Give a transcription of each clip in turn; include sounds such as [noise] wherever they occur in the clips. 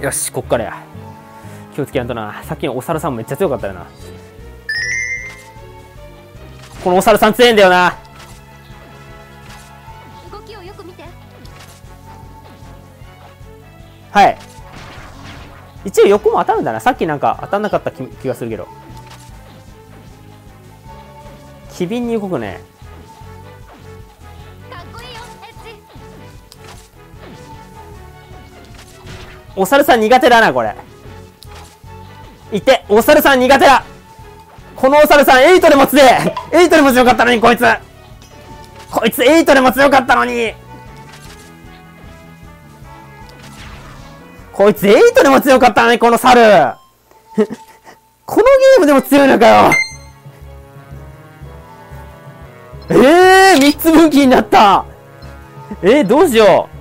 よしこっからや。気をつけやんとな。さっきのお猿さんめっちゃ強かったよな。このお猿さん強いんだよな。動きをよく見て。はい。一応横も当たるんだな。さっきなんか当たんなかった気気がするけど。機敏に動くねお猿さん苦手だなこれ。いてお猿さん苦手だ。このお猿さん8でも強え8でも強かったのにこいつ。こいつ8でも強かったのに。こいつ8でも強かったのにこの猿。[laughs] このゲームでも強いのかよ。ええー、3つ分岐になった。えー、どうしよう。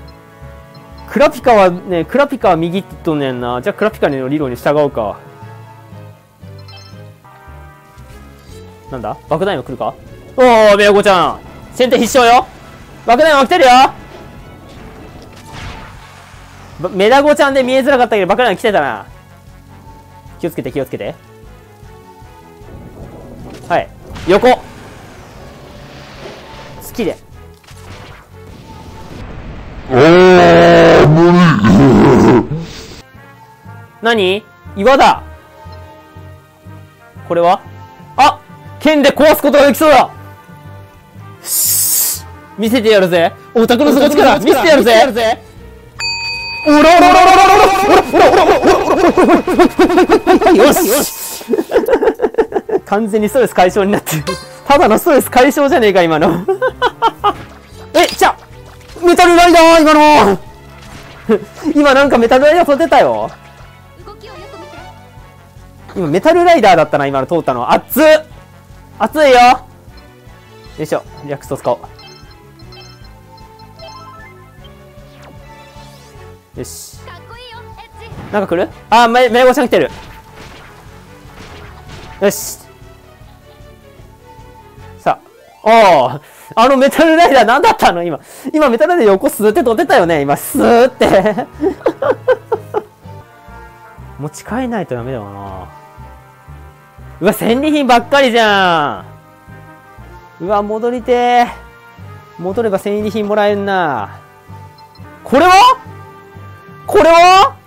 クラピカはね、クラピカは右っとんねんな。じゃあクラピカの理論に従うか。なんだ？爆弾今来るか？おー、ベアゴちゃん。先手必勝よ。爆弾今来てるよ。メダゴちゃんで見えづらかったけど爆弾来てたな。気をつけて気をつけて。はい。横。好きで。何？岩だ。これは？あ剣で壊すことができそうだ。し見せてやるぜ。オタクの底力。見せてやるぜ。おらおらおらおらおらおらよしよし完全にストレス解消になってるただのストレス解消じゃねえか今のえじゃメタルライダー今の今なんかメタルライダー飛んでたよ今メタルライダーだったな今の通ったの熱っ熱いよ。よいしょ。リアクト使おう。よし。なんか来る？あーめ、めごちゃん来てる。よし。さあ。おー。あのメタルライダー何だったの？今。今メタルライダー横スーって飛んでたよね？今スーって。[laughs] 持ち帰んないとダメだよな。うわ戦利品ばっかりじゃん。うわ戻りてー戻れば戦利品もらえんな。これは？これは？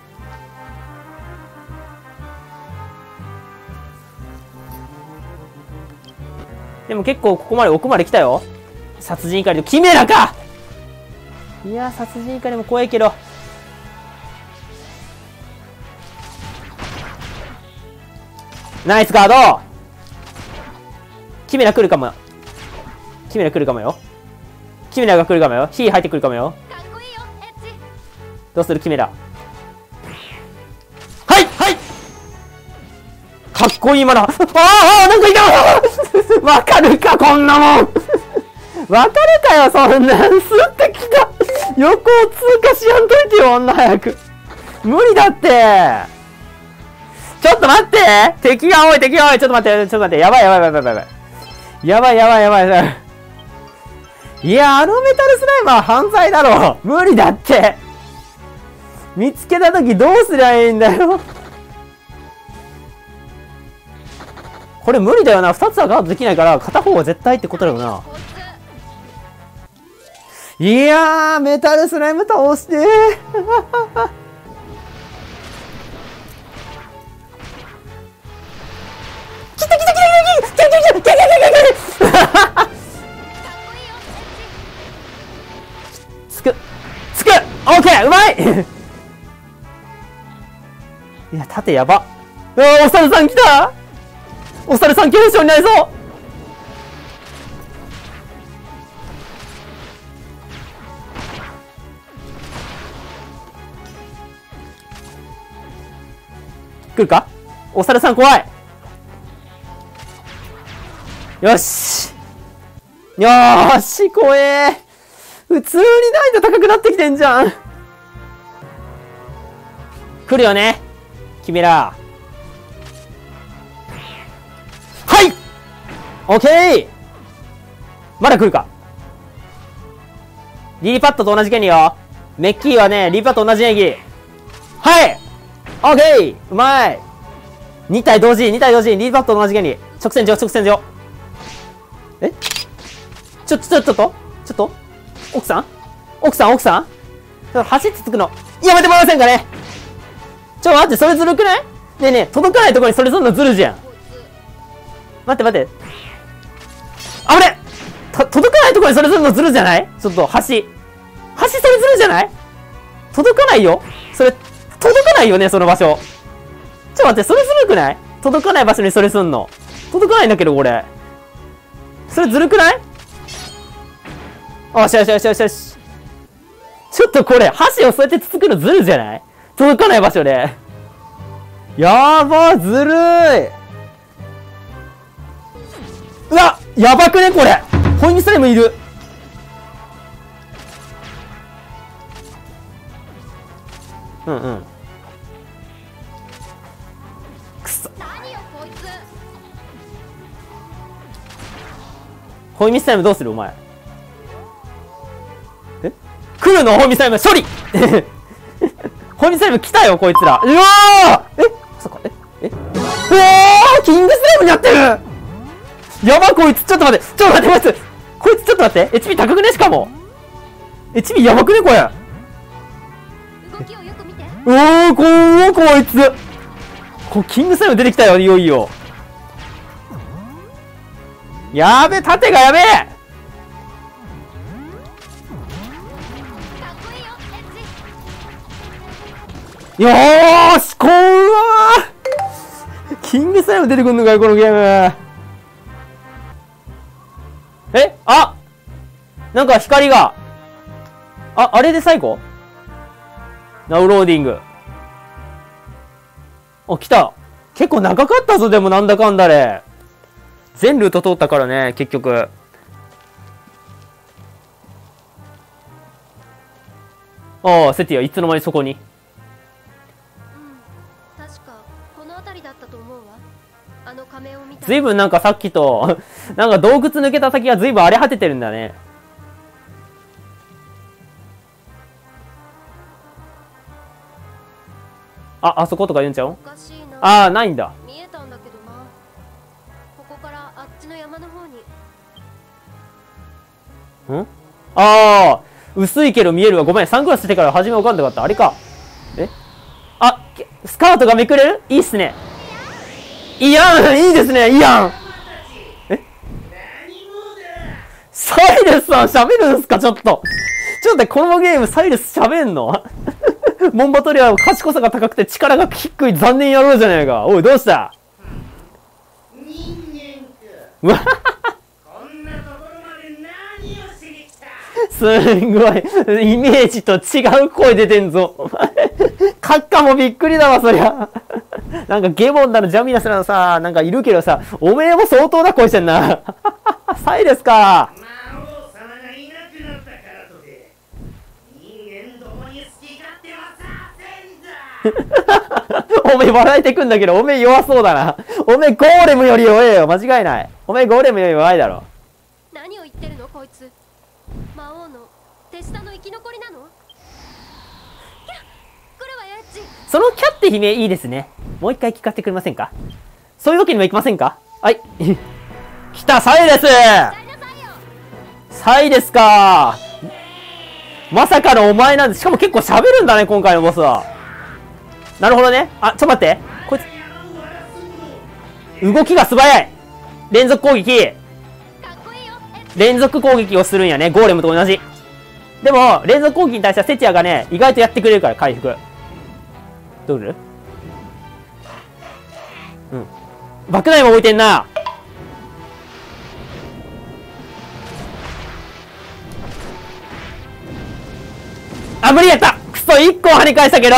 でも結構ここまで奥まで来たよ。殺人怒りとキメラか。いや殺人怒りも怖いけど。ナイスガード。キメラ来るかもキメラ来るかもよ。キメラが来るかもよ。火入ってくるかもよ。どうするキメラ？はいはい。かっこいい今だあーあなんかいた。[laughs] わかるかこんなもん。わかるかよそんなん。すってきた。横を通過しやんといてよあんな早く。無理だって。ちょっと待って。敵が多い敵が多い。ちょっと待ってちょっと待って。やばいやばいやばいやばいやばい。やばいやばいやばいい。やあのメタルスライムは犯罪だろ。無理だって。見つけたときどうすりゃいいんだよ。これ無理だよな。2つはガードできないから片方は絶対ってことだよな。いやーメタルスライム倒して。来た来た来た来た来た来た来た来た来た来たかっこいいよエッジつくつくオッケーうまいいや縦やばうわお猿さん来たお猿さん恐怖症になりそう来るか？お猿さん怖い。よし。よーし怖え。普通に難易度高くなってきてんじゃん。来るよね。君ら。はい。オッケー。まだ来るか。リリパッドと同じ原理よ。メッキーはねリリパッドと同じ演技はい。オッケー。うまい !2 体同時、2体同時、リーバットと同じ原理。直線上、直線上。え？ちょ、ちょ、ちょっと？ちょっと？奥さん？奥さん、奥さん？ちょっと走ってつくの。やめてもらえませんかね？ちょ、待って、それずるくない？ねえねえ、届かないところにそれすんのずるじゃん。待って待って。あれ？届かないところにそれするのずるじゃない？ちょっと橋。橋それずるじゃない？届かないよそれ、届かないよね、その場所。ちょ待って、それずるくない？届かない場所にそれすんの。届かないんだけど、これ。それずるくない？よしよしよしよしよし。ちょっとこれ、箸をそうやってつつくのずるじゃない？届かない場所で。やばずるい。うわやばくねこれ。ホイミスライムいる。うんうん。ホイミスライムどうする？お前。え？来るの？ホイミスライム処理。[laughs] ホイミスライム来たよこいつら。うわー！え？まさか。え？え？うわー！キングスライムになってる！やばこいつ。ちょっと待って。ちょっと待ってこいつこいつちょっと待って。HP 高くね？しかも。HP やばくね？これ。うおーこーこいつ。こキングスライム出てきたよいよいよやべ盾がやべえ。よーしこうわー。キングスライム出てくんのかよこのゲーム。えあなんか光が。ああれで最後？ナウローディング。あ来た。結構長かったぞでもなんだかんだで。全ルート通ったからね結局。ああセティはいつの間にそこに？うん確かこの辺りだったと思うわ。あの仮面を見た。ずいぶんなんかさっきと、[laughs] なんか洞窟抜けた先がずいぶん荒れ果ててるんだね。あ、あそことか言うんちゃう？ああ、ないんだ。ん？ああ、薄いけど見えるわ。ごめん、サングラスしてから初めわかんなかった。あれか。え？あ、けスカートがめくれる？いいっすね。いいやん。いいですね。いいやん。え？サイレスさん喋るんすか？ちょっと。ちょっと待って、このゲームサイレス喋んの？モンバトリアは賢さが高くて力が低い。残念野郎じゃねえか。おい、どうした？人間か [laughs] [laughs] すんごい、イメージと違う声出てんぞ。カッカもびっくりだわ、そりゃ。[laughs] なんかゲボンだのジャミナスなのさ、なんかいるけどさ、おめえも相当な声してんな。[laughs] サイレスか。魔王様がいなくなったからとて人間どもに好き勝手はさせんだおめえ笑えてくんだけど、おめえ弱そうだな。おめえゴーレムより弱えよ。間違いない。おめえゴーレムより弱いだろ。何を言ってるのこいつ手下の生き残りなの？そのキャって悲鳴いいですね。もう一回聞かせてくれませんか？そういうわけにもいきませんか？はい。[laughs] 来た、サイレスやりなさいよサイレスか？まさかのお前なんで、しかも結構喋るんだね、今回のボスは。なるほどね。あ、ちょっと待って。こいつ、動きが素早い。連続攻撃。連続攻撃をするんやね。ゴーレムと同じ。でも、連続攻撃に対してはセティアがね、意外とやってくれるから、回復。どうする？うん。爆弾も置いてんな。あ、無理やったくそ、1個は跳ね返したけど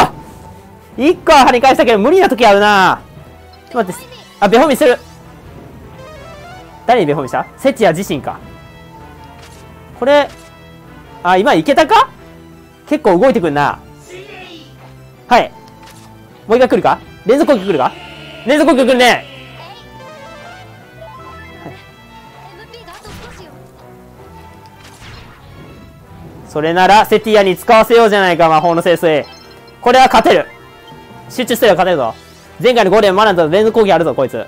!1 個は跳ね返したけど、無理な時あるなちょっと待って、あ、ベホミしてる誰にベホミした？セチア自身か。これ、あ、今いけたか？結構動いてくんな。はい。もう一回来るか？連続攻撃来るか？連続攻撃来るね。それなら、セティアに使わせようじゃないか、魔法の聖水。これは勝てる。集中してるよ、勝てるぞ。前回のゴールデンマナンと連続攻撃あるぞ、こいつ。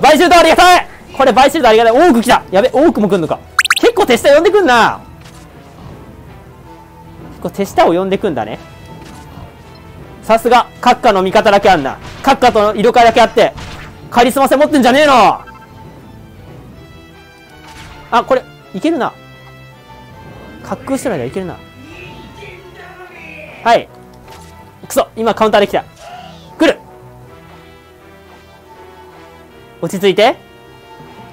バイシルドありがたいこれバイシルドありがたい。多く来たやべ、多くも来んのか。構手下呼んでくんな結構手下を呼んでくんだね。さすが、閣下の味方だけあんな。閣下との色替えだけあって、カリスマ性持ってんじゃねえのあ、これ、いけるな。滑空してないいけるな。はい。くそ今カウンターできた。来る落ち着いて。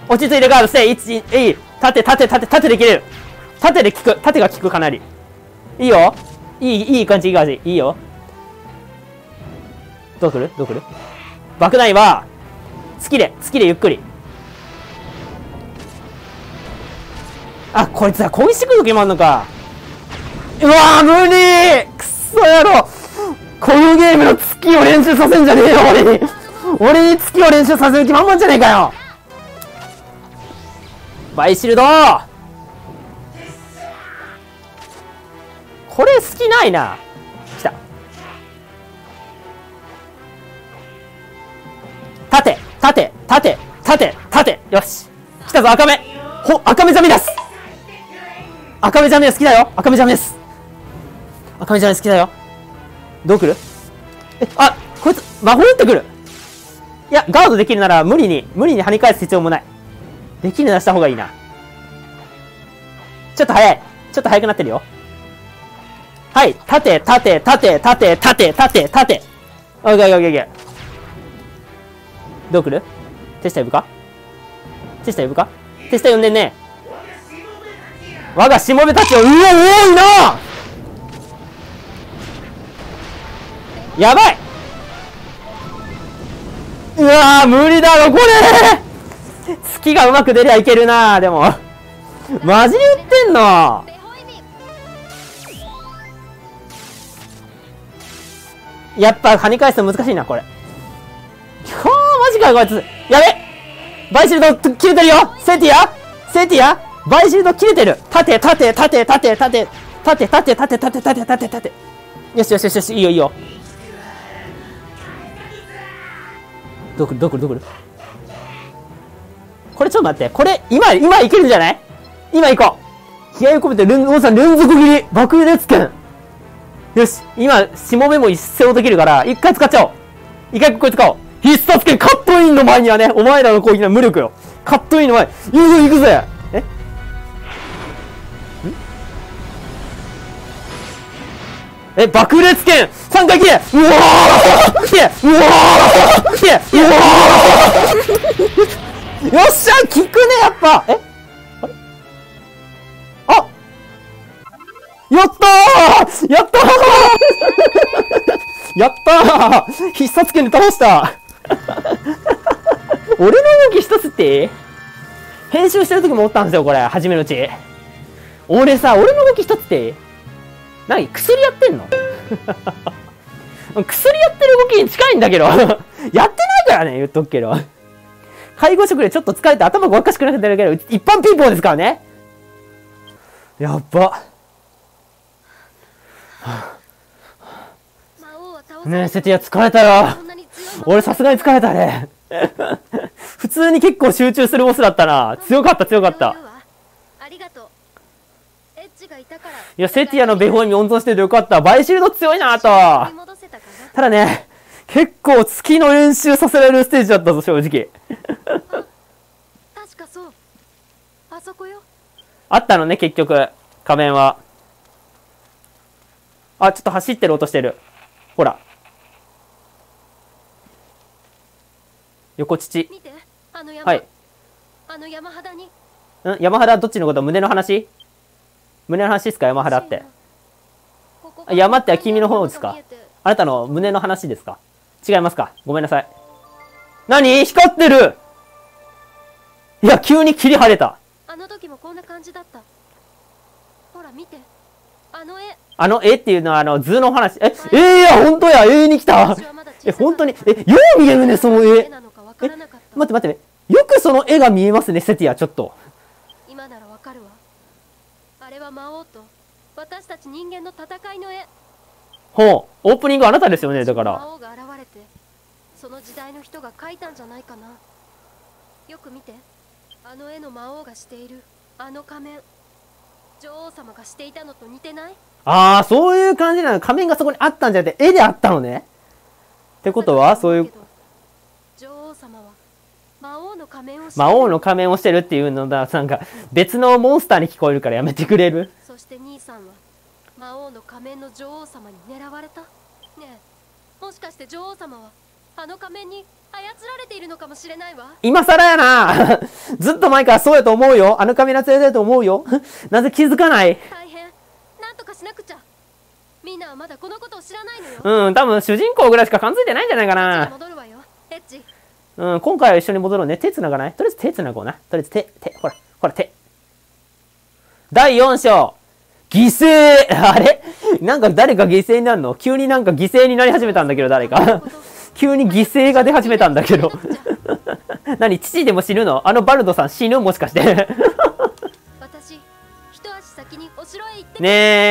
落ち着いてガードして、1、えい。縦、縦、縦、縦で切れる。縦で効く。縦が効くかなり。いいよ。いい、いい感じ、いい感じ。いいよ。どう来る？どう来る？爆弾は、月で、月でゆっくり。あ、こいつは攻撃してくる時もあんのか。うわー無理くっそ野郎このゲームの月を練習させんじゃねえよ、俺に俺に月を練習させる気満々じゃねえかよバイシルドこれ好きないな。来た。縦、縦、縦、縦、縦。よし。来たぞ、赤目。ほ、赤目ザミです。赤目ザミです。好きだよ。赤目ザミです。赤目ザミ好きだよ。どう来る？え、あ、こいつ、魔法打ってくる。いや、ガードできるなら無理に、無理に跳ね返す必要もない。できるなした方がいいな。ちょっと早い。ちょっと早くなってるよ。はい。縦、縦、縦、縦、縦、縦、縦。オッケーオッケーオッケー。どう来る？テスタ呼ぶか？テスタ呼ぶか？テスタ呼んでんね。我がしもべたちを、うわ、多いなやばいうわー無理だろこれ月がうまく出りゃいけるな。でも。マジで言ってんの。やっぱ跳ね返すの難しいなこれ。はあマジかよこいつ。やべ。バイキルト切れてるよ。セティア。セティア。バイキルト切れてる。盾盾盾盾盾。盾盾盾盾盾盾盾。よしよしよしよし。いいよいいよ。どこどこ来るどこ？来るこれちょっと待ってこれ今今いけるんじゃない？今行こう。気合を込めて連王さん連続切り。爆裂剣。よし今しもべも一斉できるから一回使っちゃおう。一回これ使おう。必殺剣カットインの前にはねお前らの攻撃の無力よ。カットインの前。行くぞ行くぜ。え？え爆裂剣。3回切れ。うわー！切れうわー！切れうわー！よっしゃ効くねやっぱ。え？あ？れあやったー！やったー！[laughs] やったー！必殺剣で倒した。[laughs] 俺の動き一つって？編集してる時もおったんですよ、これ。初めのうち。俺さ、俺の動き一つって？何？薬やってんの？[laughs] 薬やってる動きに近いんだけど。やってないからね、言っとくけど。介護職でちょっと疲れて頭がおかしくなってるけど、一般ピーポーですからね。やっば。ねえ、セティア疲れたよ俺さすがに疲れたね。[laughs] 普通に結構集中するボスだったな。強かった強かった。いや、セティアのベホイに温存しててよかった。バイシールド強いなと。ただね、結構月の練習させられるステージだったぞ、正直。確かそうあそこよあったのね、結局。仮面は。あ、ちょっと走ってる音してる。ほら。横乳。はい。あの山肌にん？山肌どっちのこと？胸の話？胸の話ですか？山肌って。ここあ山って君の方ですか？あなたの胸の話ですか？違いますか？ごめんなさい。何？光ってるいや、急に霧晴れた。あの時もこんな感じだった。ほら見て。あの絵。あの絵っていうのはあの図の話。え、えー、いや、本当や、絵に来た。え、本当に、え、よう見えるね、その絵。絵なのかわからなかった。待って待って、よくその絵が見えますね、セティア、ちょっと。今ならわかるわ。あれは魔王と。私たち人間の戦いの絵。ほう、オープニングあなたですよね、だから。魔王が現れてその時代の人が描いたんじゃないかな。よく見てあの絵の魔王がしているあの仮面。女王様がしていたのと似てない？ああ、そういう感じなの。仮面がそこにあったんじゃなくて、絵であったのね。ってことは、そういう、女王様は魔王の仮面をして魔王の仮面をしてるっていうのだ、なんか、別のモンスターに聞こえるからやめてくれる？そして兄さんは魔王の仮面の女王様に狙われた？ねえもしかして女王様はあの仮面に操られているのかもしれないわ今更やな [laughs] ずっと前からそうやと思うよ。あの仮面操られてると思うよ。[laughs] なぜ気づかない？大変なんとかしなくちゃみんなはまだこのことを知らないのようん、多分主人公ぐらいしか感づいてないんじゃないかな。戻るわよエッジうん、今回は一緒に戻ろうね。手繋がない？とりあえず手繋ごうな。とりあえず手、手、ほら、ほら手。第4章。犠牲 [laughs] あれ？なんか誰か犠牲になるの？急になんか犠牲になり始めたんだけど、誰か。急に犠牲が出始めたんだけど。[laughs] 何父でも死ぬの？あのバルドさん死ぬ？もしかして。ね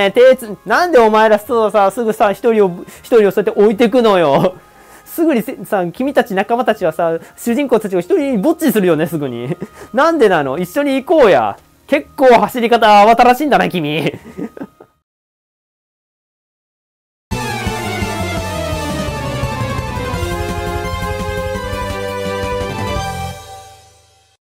え、手つ、なんでお前らそうさ、すぐさ、一人を、一人をそうやって置いてくのよ。すぐにせさ、君たち仲間たちはさ、主人公たちを一人にぼっちするよね、すぐに。なんでなの？一緒に行こうや。結構走り方慌ただしいんだな、君。